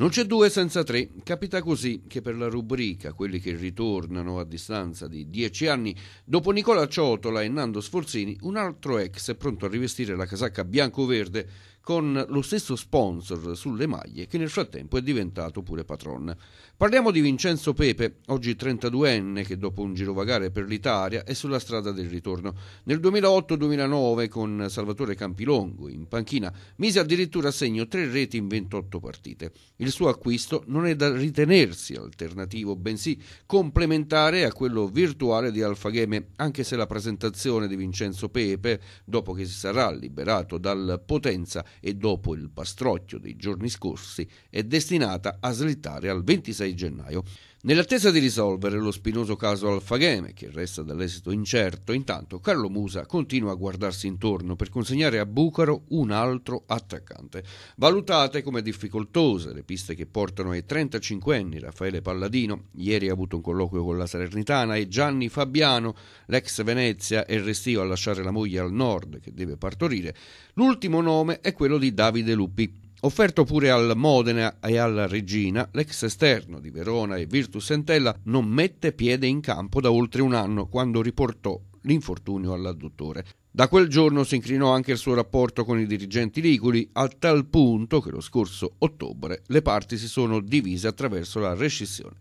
Non c'è due senza tre. Capita così che per la rubrica quelli che ritornano a distanza di dieci anni dopo Nicola Ciotola e Nando Sforzini, un altro ex è pronto a rivestire la casacca bianco-verde con lo stesso sponsor sulle maglie che nel frattempo è diventato pure patron. Parliamo di Vincenzo Pepe, oggi 32enne che dopo un girovagare per l'Italia è sulla strada del ritorno. Nel 2008-2009 con Salvatore Campilongo in panchina mise addirittura a segno tre reti in 28 partite. Il suo acquisto non è da ritenersi alternativo, bensì complementare a quello virtuale di Alfageme, anche se la presentazione di Vincenzo Pepe, dopo che si sarà liberato dal Potenza e dopo il pastrocchio dei giorni scorsi è destinata a slittare al 26 gennaio. Nell'attesa di risolvere lo spinoso caso Alfagheme, che resta dall'esito incerto, intanto Carlo Musa continua a guardarsi intorno per consegnare a Bucaro un altro attaccante. Valutate come difficoltose le piste che portano ai 35 anni Raffaele Palladino, ieri ha avuto un colloquio con la Salernitana, e Gianni Fabiano, l'ex Venezia e restio a lasciare la moglie al nord che deve partorire. L'ultimo nome è quello di Davide Lupi Offerto pure al Modena e alla Regina, l'ex esterno di Verona e Virtus Entella non mette piede in campo da oltre un anno quando riportò l'infortunio all'adduttore. Da quel giorno si incrinò anche il suo rapporto con i dirigenti liguri, a tal punto che lo scorso ottobre le parti si sono divise attraverso la rescissione